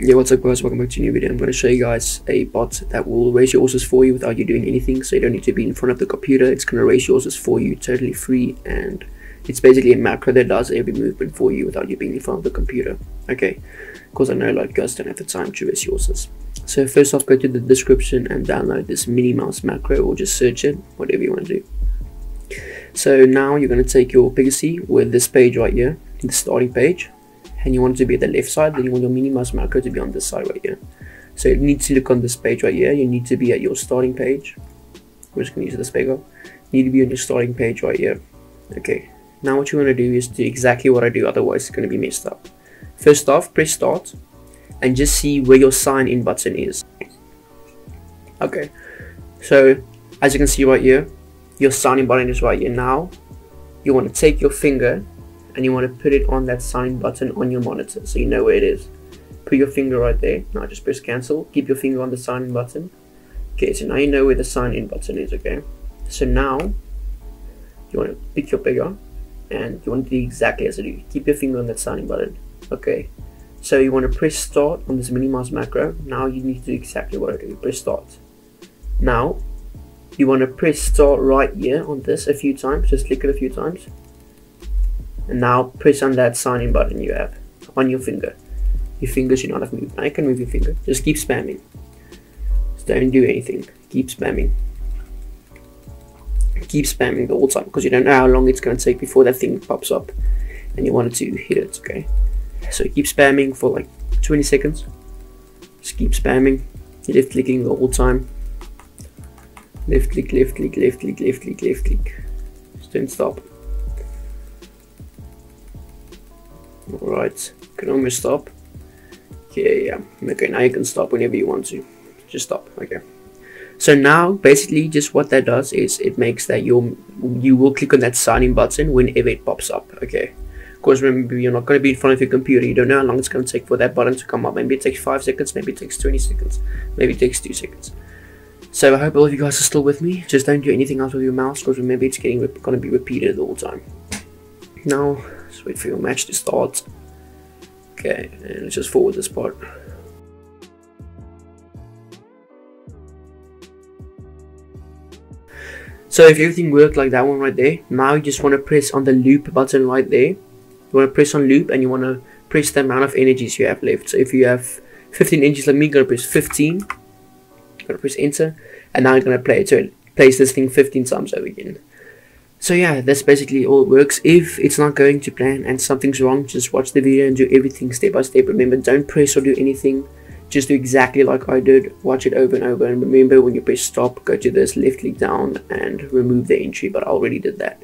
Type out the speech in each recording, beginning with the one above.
Yeah, what's up guys, welcome back to a new video. I'm going to show you guys a bot that will race your horses for you without you doing anything, so you don't need to be in front of the computer. It's going to race your horses for you totally free, and it's basically a macro that does every movement for you without you being in front of the computer. Okay, because I know a lot of guys don't have the time to race your horses. So first off, go to the description and download this mini Mouse macro, or just search it, whatever you want to do. So now you're going to take your Pegaxy with this page right here, the starting page, and you want it to be at the left side, then you want your Mouse macro to be on this side right here. So you need to look on this page right here. You need to be at your starting page. We're just to use this page. You need to be on your starting page right here. Okay. Now what you want to do is do exactly what I do, otherwise it's going to be messed up. First off, press start and just see where your sign in button is. Okay. So as you can see right here, your sign in button is right here. Now you want to take your finger and you want to put it on that sign button on your monitor so you know where it is. Put your finger right there. Now just press cancel. Keep your finger on the sign in button. Okay, so now you know where the sign in button is, okay? So now you want to pick your finger and you want to do exactly as I do. Keep your finger on that sign in button. Okay. So you want to press start on this Mini Mouse macro. Now you need to do exactly what I do. Press start. Now you want to press start right here on this a few times. Just click it a few times and now press on that signing button you have on your finger. Your finger should not have moved. I can move your finger. Just keep spamming. Just don't do anything. Keep spamming. Keep spamming the whole time because you don't know how long it's going to take before that thing pops up and you want to hit it okay? So keep spamming for like 20 seconds. Just keep spamming. Left clicking the whole time. Left click left click left click left click left click. Just don't stop Alright, can almost stop. Yeah, yeah. Okay, now you can stop whenever you want to. Just stop. Okay. So now, basically, just what that does is it makes that you you will click on that signing button whenever it pops up. Okay. Of course, remember you're not going to be in front of your computer. You don't know how long it's going to take for that button to come up. Maybe it takes five seconds. Maybe it takes 20 seconds. Maybe it takes two seconds. So I hope all of you guys are still with me. Just don't do anything else with your mouse because remember it's getting going to be repeated all the time. Now, wait for your match to start. Okay, and let's just forward this part. So if everything worked like that one right there, now you just want to press on the loop button right there. You want to press on loop and you want to press the amount of energies you have left. So if you have 15 energies let me, you're press 15. You're going to press enter. And now going to play it. So it plays this thing 15 times over again. So yeah, that's basically all it works. If it's not going to plan and something's wrong, just watch the video and do everything step by step. Remember, don't press or do anything. Just do exactly like I did. Watch it over and over. And remember, when you press stop, go to this, left click down and remove the entry. But I already did that.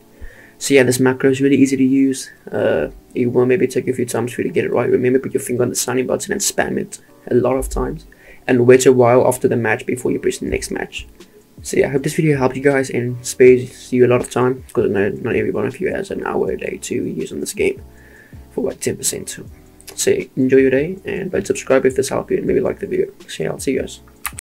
So yeah, this macro is really easy to use. Uh, it will maybe take a few times for you to get it right. Remember, put your finger on the signing button and spam it a lot of times. And wait a while after the match before you press the next match. So yeah, I hope this video helped you guys and spares you a lot of time because not every one of you has an hour a day to use on this game for like 10%. So enjoy your day and subscribe if this helped you and maybe like the video. So yeah, I'll see you guys.